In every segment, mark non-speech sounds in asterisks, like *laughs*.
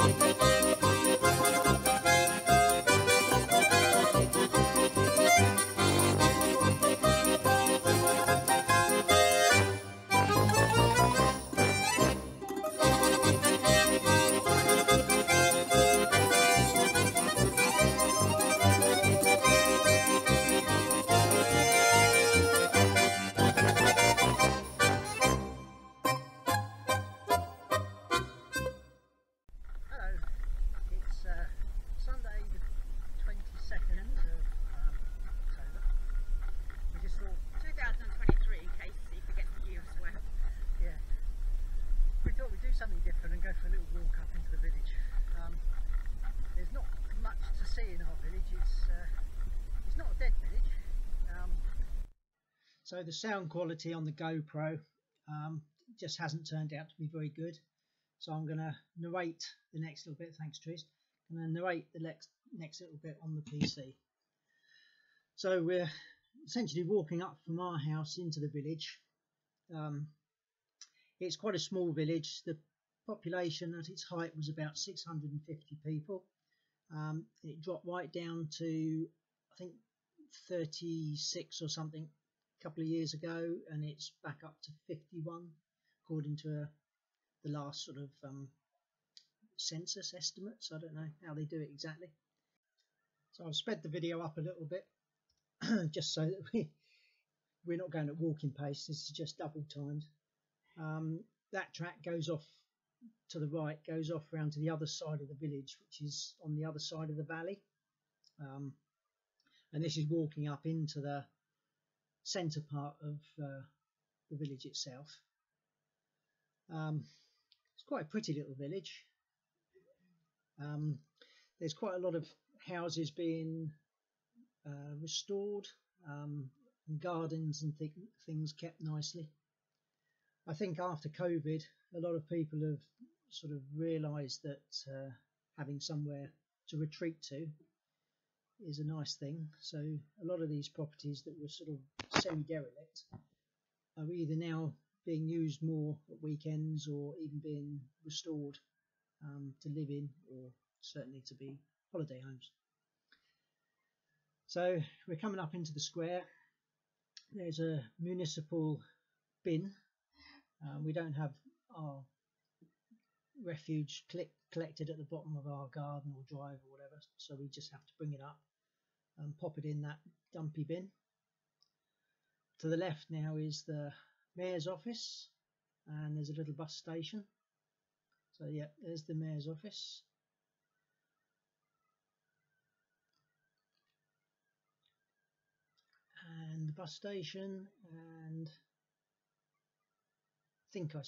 Hello, so the sound quality on the GoPro um, just hasn't turned out to be very good. So I'm going to narrate the next little bit. Thanks, Tris. I'm going to narrate the next next little bit on the PC. So we're essentially walking up from our house into the village. Um, it's quite a small village. The population at its height was about 650 people. Um, it dropped right down to I think 36 or something a couple of years ago, and it's back up to 51 according to a the last sort of um, census estimates. I don't know how they do it exactly. So I've sped the video up a little bit *clears throat* just so that we, we're not going at walking pace. This is just double timed. Um, that track goes off to the right, goes off around to the other side of the village, which is on the other side of the valley. Um, and this is walking up into the centre part of uh, the village itself. Um, it's quite a pretty little village. Um, there's quite a lot of houses being uh, restored, um, and gardens and th things kept nicely. I think after COVID, a lot of people have sort of realised that uh, having somewhere to retreat to is a nice thing. So a lot of these properties that were sort of semi-derelict are either now being used more at weekends or even being restored um, to live in or certainly to be holiday homes. So we're coming up into the square. There's a municipal bin. Um, we don't have our refuge collected at the bottom of our garden or drive or whatever, so we just have to bring it up and pop it in that dumpy bin. To the left now is the mayor's office and there's a little bus station. So yeah there's the mayor's office. And the bus station and I think I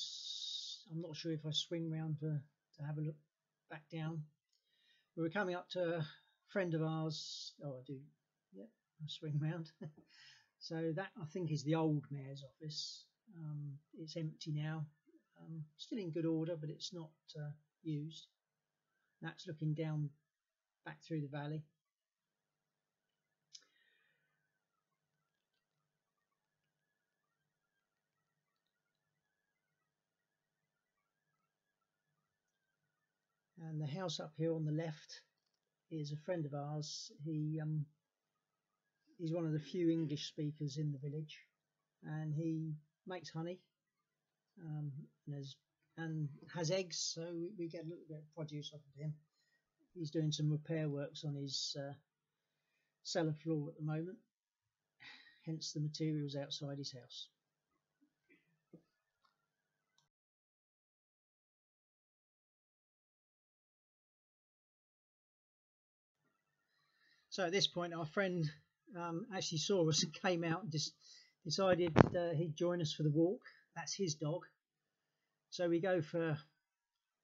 I'm not sure if I swing round to, to have a look back down. We were coming up to friend of ours. Oh I do. Yeah I swing round *laughs* so that I think is the old mayor's office. Um, it's empty now, um, still in good order, but it's not uh, used. That's looking down back through the valley. And the house up here on the left is a friend of ours. He um, he's one of the few English speakers in the village, and he makes honey um, and, has, and has eggs, so we get a little bit of produce off of him. He's doing some repair works on his uh, cellar floor at the moment, hence the materials outside his house. So at this point, our friend um, actually saw us and *laughs* came out and just decided uh, he'd join us for the walk. That's his dog. So we go for a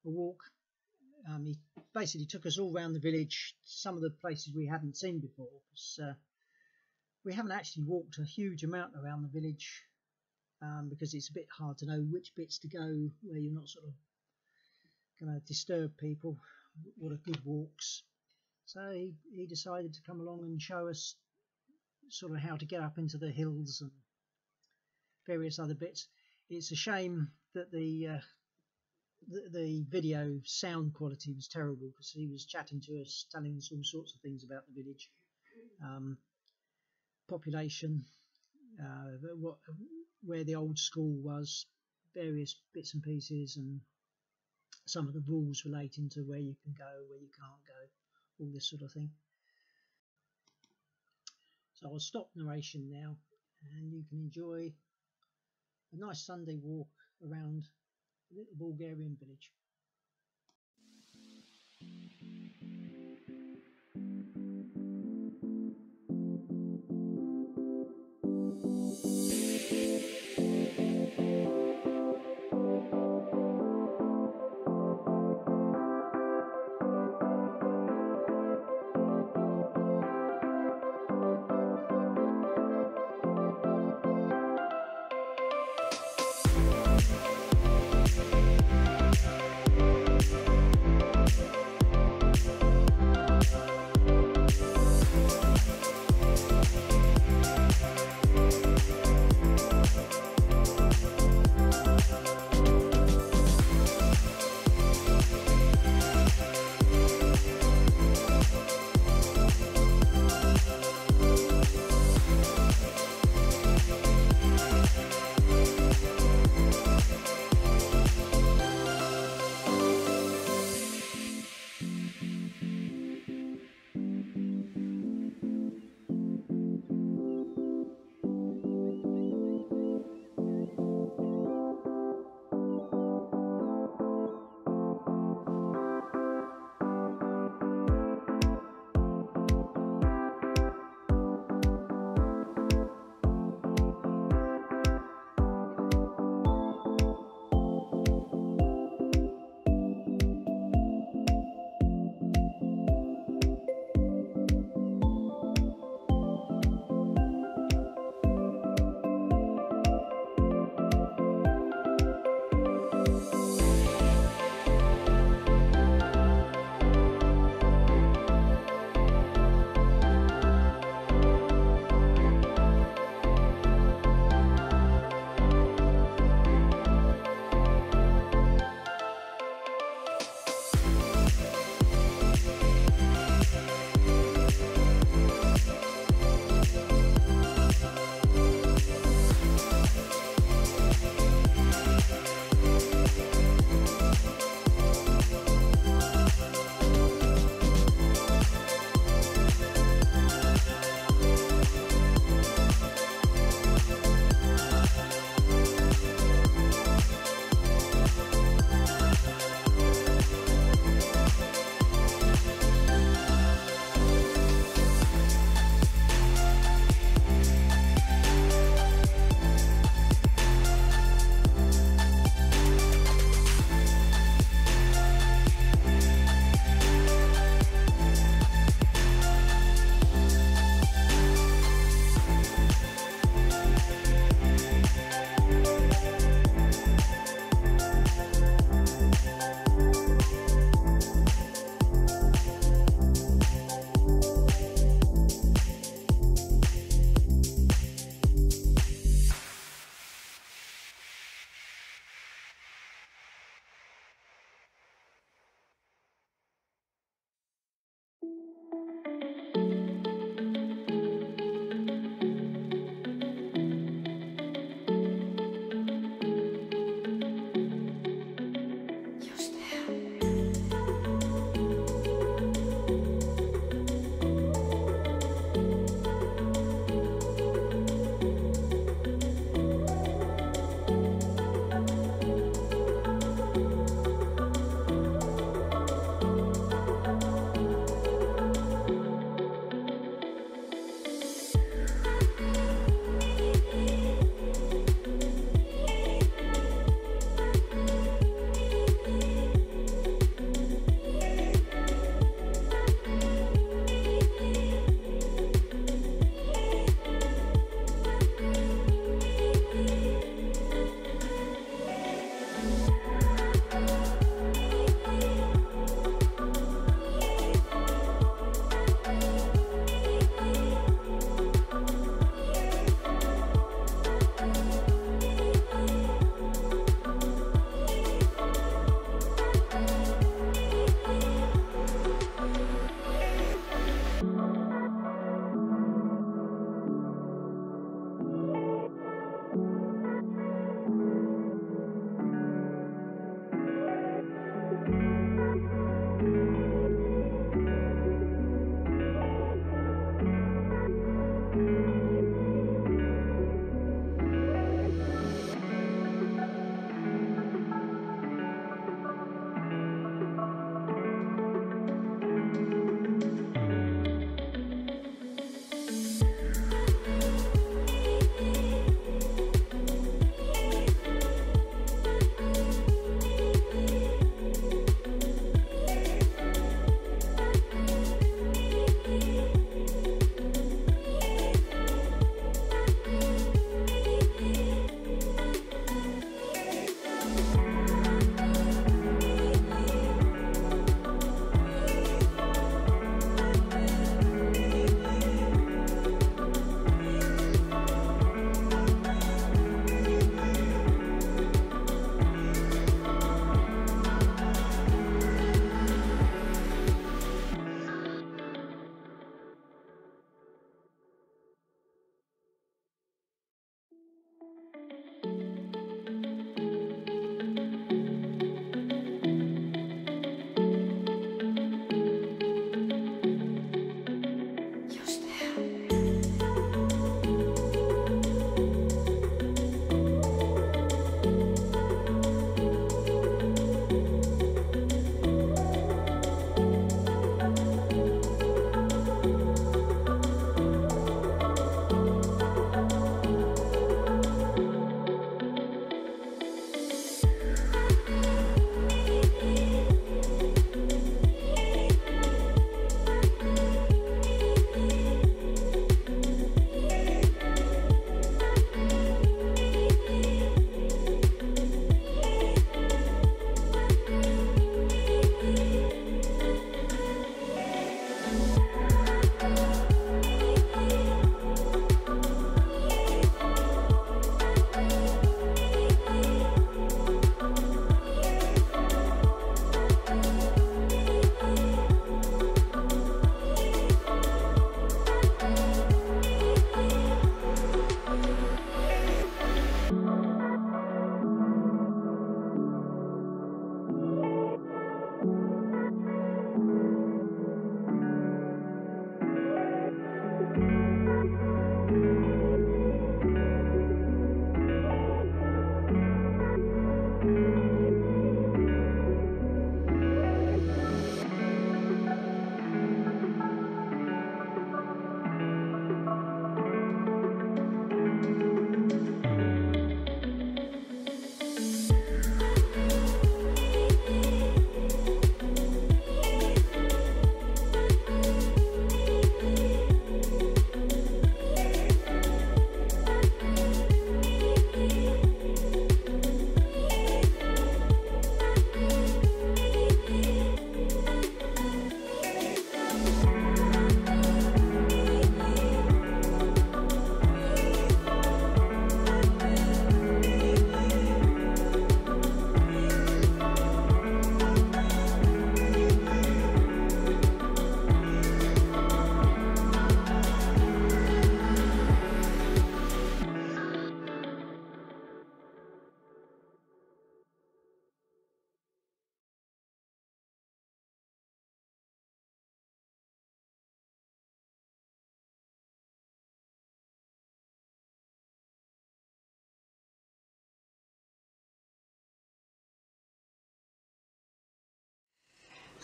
walk. Um, he basically took us all around the village, some of the places we hadn't seen before. Uh, we haven't actually walked a huge amount around the village um, because it's a bit hard to know which bits to go where you're not sort of going to disturb people. What are good walks? So he, he decided to come along and show us sort of how to get up into the hills and various other bits. It's a shame that the uh, the, the video sound quality was terrible because he was chatting to us, telling us all sorts of things about the village, um, population, uh, what where the old school was, various bits and pieces, and some of the rules relating to where you can go, where you can't go, all this sort of thing. So I'll stop narration now, and you can enjoy a nice Sunday walk around a little Bulgarian village.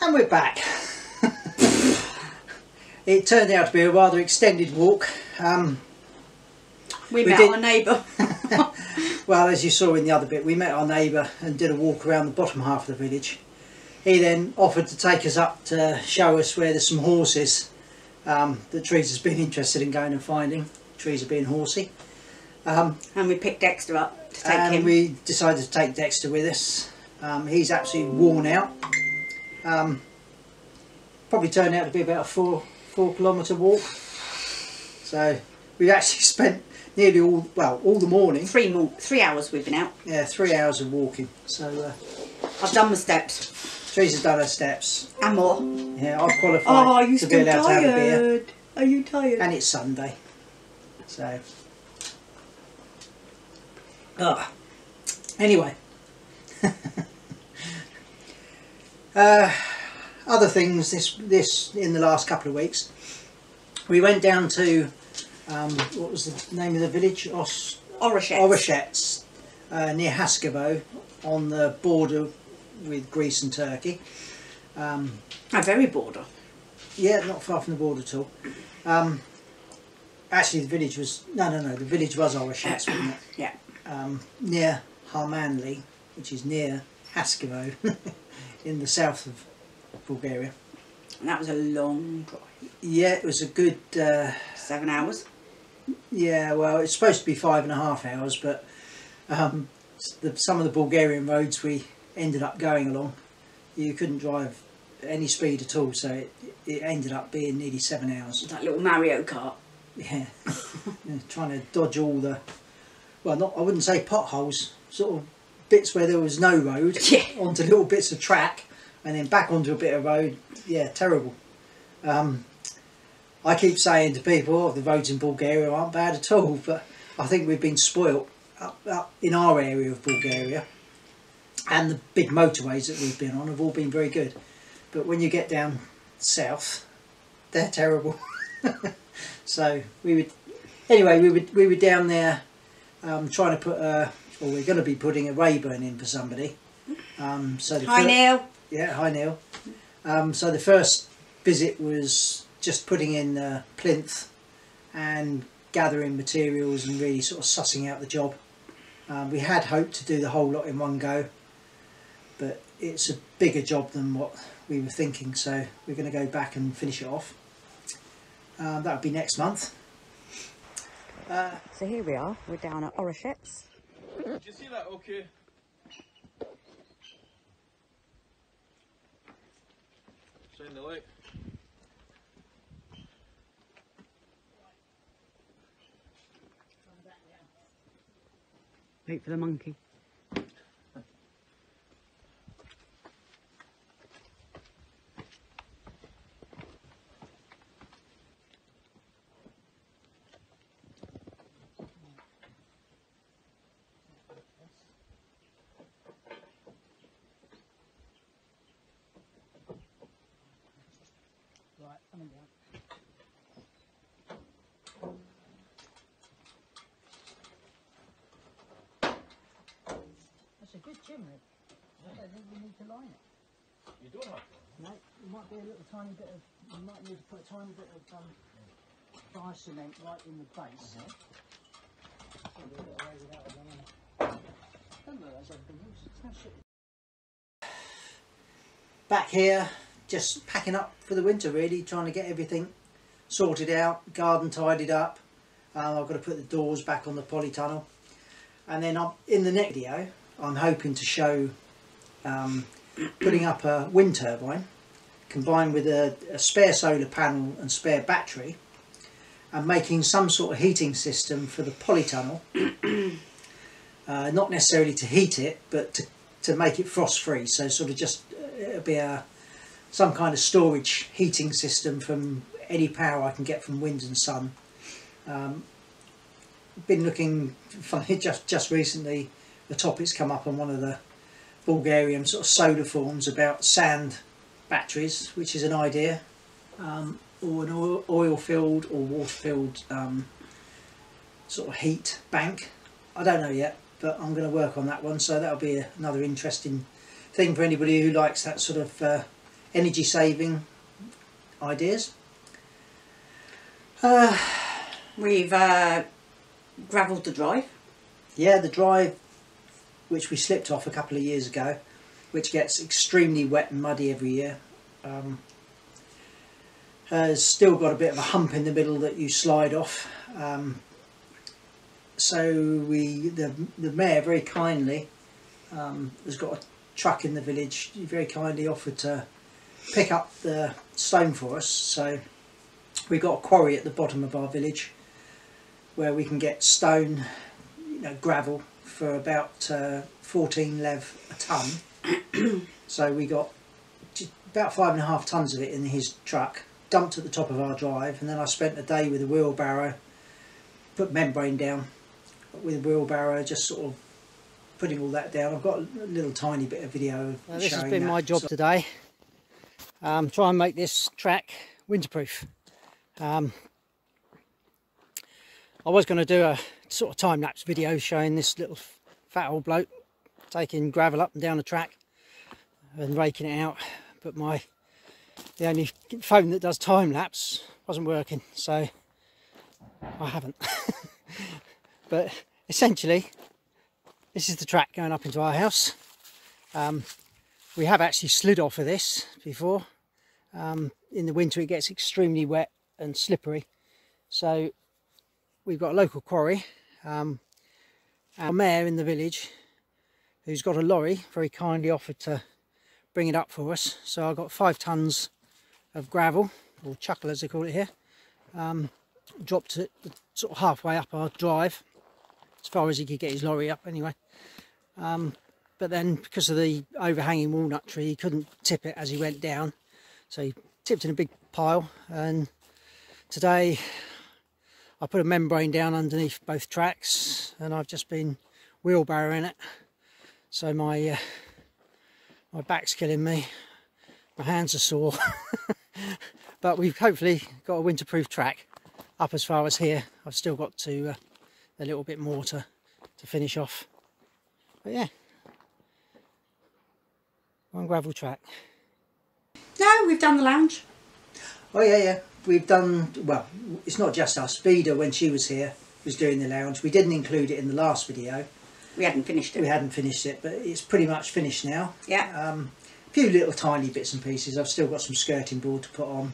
And we're back. it turned out to be a rather extended walk. Um, We, We met did- our neighbour. *laughs* well, as you saw in the other bit, we met our neighbour and did a walk around the bottom half of the village. He then offered to take us up to show us where there's some horses um, that Teresa's been interested in going and finding. Trees are being horsey. Um, and we picked Dexter up to take and him. we decided to take Dexter with us. Um, he's absolutely worn out. Um, probably turned out to be about a four four kilometre walk. So we've actually *laughs* spent nearly all well all the morning. Three more, three hours we've been out. Yeah, three hours of walking. So uh, I've done my steps Teresa's done her steps. and more. Yeah, I've qualified Oh, are you to be still allowed to have a beer. tired? Are you tired? And it's Sunday. So. Ugh. Anyway. *laughs* uh, other things this this in the last couple of weeks. We went down to um, what was the name of the village? Os Oroshet. Oroshet's uh, near Haskovo on the border with Greece and Turkey. Um, I'm very border. yeah, not far from the border at all. Um, actually, the village was no, no, no. The village was Oroshet's, wasn't it? *coughs* Yeah. Um, near Harmanli, which is near Haskovo, *laughs* in the south of Bulgaria. And that was a long drive. Yeah, it was a good. Uh, Seven hours. yeah, well, it's supposed to be five and a half hours, but um, the, some of the Bulgarian roads we ended up going along, you couldn't drive any speed at all, so it, it ended up being nearly seven hours. That little Mario Kart. Yeah, *laughs* Yeah, trying to dodge all the, well, not I wouldn't say potholes, sort of bits where there was no road *laughs* Yeah. onto little bits of track, and then back onto a bit of road. Yeah, terrible. Um, I keep saying to people, oh, the roads in Bulgaria aren't bad at all, but I think we've been spoilt up, up in our area of Bulgaria, and the big motorways that we've been on have all been very good. But when you get down south, they're terrible. *laughs* so we would, anyway, we would we were down there um, trying to put a, or we're going to be putting a Rayburn in for somebody. Um, so the Hi Neil. yeah, hi Neil. Um, so the first visit was just putting in uh, plinth and gathering materials and really sort of sussing out the job. Um, we had hoped to do the whole lot in one go, but it's a bigger job than what we were thinking, so we're going to go back and finish it off. Um, that would be next month. Uh, So here we are. We're down at Oroshet's. Did you see that? Okay. Shine the light. Wait for the monkey. Right, coming down. That's a good chimney. I don't think we need to line it. You don't have to. No, it might be a little tiny bit of, you might need to put a tiny bit of um, dry cement right in the base. Probably a bit away without it, don't I? Don't realise I've been used. It's. Back here, just packing up for the winter really, trying to get everything sorted out, garden tidied up. Um, I've got to put the doors back on the polytunnel. And then I'm, in the next video, I'm hoping to show um, putting up a wind turbine combined with a, a spare solar panel and spare battery and making some sort of heating system for the polytunnel. *coughs* uh, not necessarily to heat it, but to, to make it frost free. So sort of just uh, it'll be a some kind of storage heating system from any power I can get from wind and sun. Um, been looking *laughs* funny just just recently. The topic's come up on one of the Bulgarian sort of solar forums about sand batteries, which is an idea, um, or an oil filled or water filled um, sort of heat bank. I don't know yet, but I'm going to work on that one. So that'll be another interesting thing for anybody who likes that sort of uh, energy saving ideas. Uh, We've uh, gravelled the drive. yeah, the drive, which we slipped off a couple of years ago, which gets extremely wet and muddy every year, um, has still got a bit of a hump in the middle that you slide off. Um, so we, the the mayor very kindly um, has got a truck in the village. He very kindly offered to pick up the stone for us. So we've got a quarry at the bottom of our village where we can get stone, you know, gravel for about uh, 14 lev a ton. *coughs* so we got about five and a half tons of it in his truck, dumped at the top of our drive, and then I spent a day with a wheelbarrow, put membrane down with a wheelbarrow, just sort of putting all that down. I've got a little tiny bit of video Uh, this has been that. my job So- today. Um, try and make this track winterproof. Um, I was going to do a sort of time lapse video showing this little fat old bloke taking gravel up and down the track and raking it out, but my the only phone that does time lapse wasn't working, so I haven't. *laughs* but essentially, this is the track going up into our house. Um, we have actually slid off of this before. Um, in the winter it gets extremely wet and slippery. So we've got a local quarry. Um, our mayor in the village, who's got a lorry, very kindly offered to bring it up for us. So I got five tons of gravel, or chuckle as they call it here. Um, dropped it sort of halfway up our drive, as far as he could get his lorry up anyway but then because of the overhanging walnut tree he couldn't tip it as he went down so he tipped in a big pile and today I put a membrane down underneath both tracks and I've just been wheelbarrowing it. So my uh, my back's killing me. My hands are sore. *laughs* But we've hopefully got a winterproof track up as far as here. I've still got to uh, a little bit more to to finish off. But yeah. One gravel track. No, we've done the lounge. Oh yeah, yeah. We've done well. It's not just us. Vida, when she was here, was doing the lounge. We didn't include it in the last video. We hadn't finished it. We hadn't finished it, but it's pretty much finished now. Yeah. Um, a few little tiny bits and pieces. I've still got some skirting board to put on.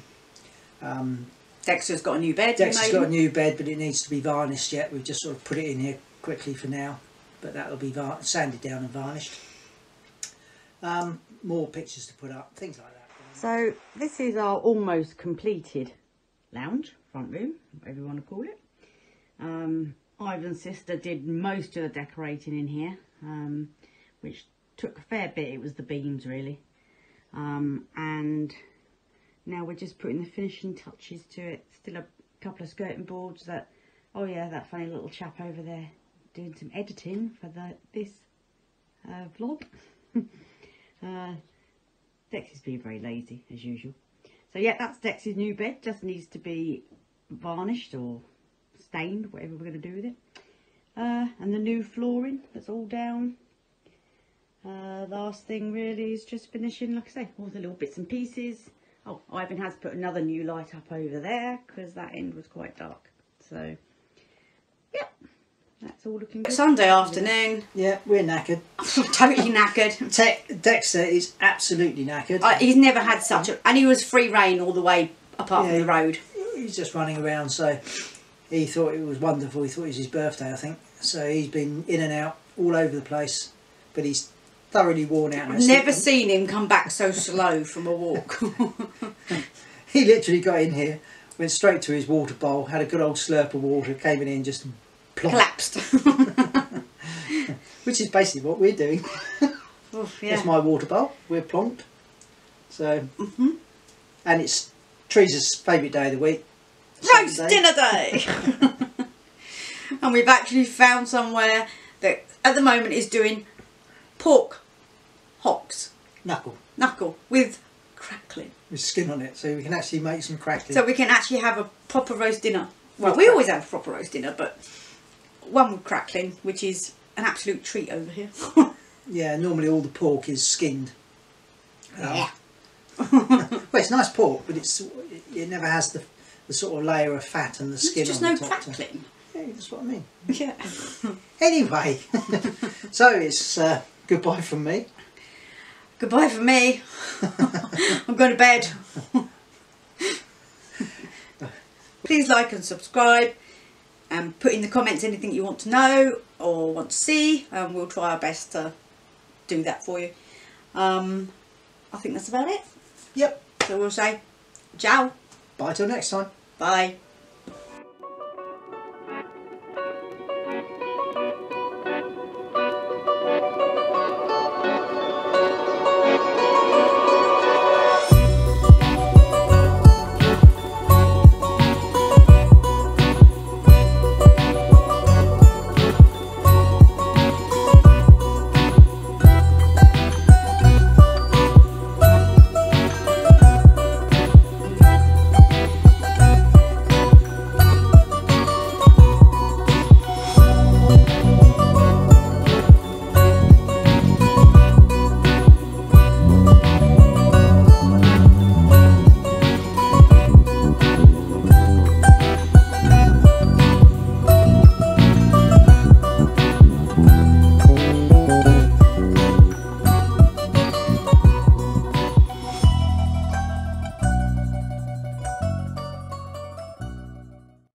Um, Dexter's got a new bed. Dexter's got a new bed, but it needs to be varnished yet. We've just sort of put it in here quickly for now, but that'll be sanded down and varnished. Um, more pictures to put up, things like that. So this is our almost completed lounge, front room, whatever you want to call it. Um, Ivan's sister did most of the decorating in here, um, which took a fair bit. It was the beams really, um, and now we're just putting the finishing touches to it. Still a couple of skirting boards that. Oh yeah, that funny little chap over there doing some editing for the this uh, vlog. *laughs* uh, Dex is being very lazy as usual. So yeah, that's Dex's new bed. Just needs to be varnished or stained, whatever we're going to do with it. Uh, and the new flooring that's all down. Uh, last thing really is just finishing, like I say, all the little bits and pieces. Oh, Ivan has put another new light up over there because that end was quite dark. So, yeah, that's all looking good. Sunday afternoon, Yeah, we're knackered. *laughs* totally knackered. *laughs* Te- Dexter is absolutely knackered. Uh, he's never had such a, and he was free rein all the way apart Yeah. from the road. he's just running around so he thought it was wonderful he thought it was his birthday i think so he's been in and out all over the place but he's thoroughly worn out now. Never So- seen him come back so slow from a walk. *laughs* he literally got in here went straight to his water bowl had a good old slurp of water came in here and just plonk, Collapsed. *laughs* which is basically what we're doing Oof, *laughs* That's my water bowl. We're plonked. So, mm-hmm. and it's Teresa's favourite day of the week. Roast Sunday. dinner day! *laughs* and we've actually found somewhere that at the moment is doing pork hocks, Knuckle knuckle, with crackling. with skin on it, so we can actually make some crackling. So we can actually have a proper roast dinner. Well, we always have a proper roast dinner, but one with crackling, which is an absolute treat over here. *laughs* yeah, normally all the pork is skinned. Yeah. *laughs* well, it's nice pork, but it's it, never has the the sort of layer of fat and the skin It's just on no the top. to- crackling. Yeah, that's what I mean. Yeah. *laughs* Anyway, so it's uh, goodbye from me. Goodbye from me. I'm going to bed. Please like and subscribe and put in the comments anything you want to know or want to see and we'll try our best to do that for you. Um, I think that's about it. Yep. So we'll say ciao. Bye till next time. Bye.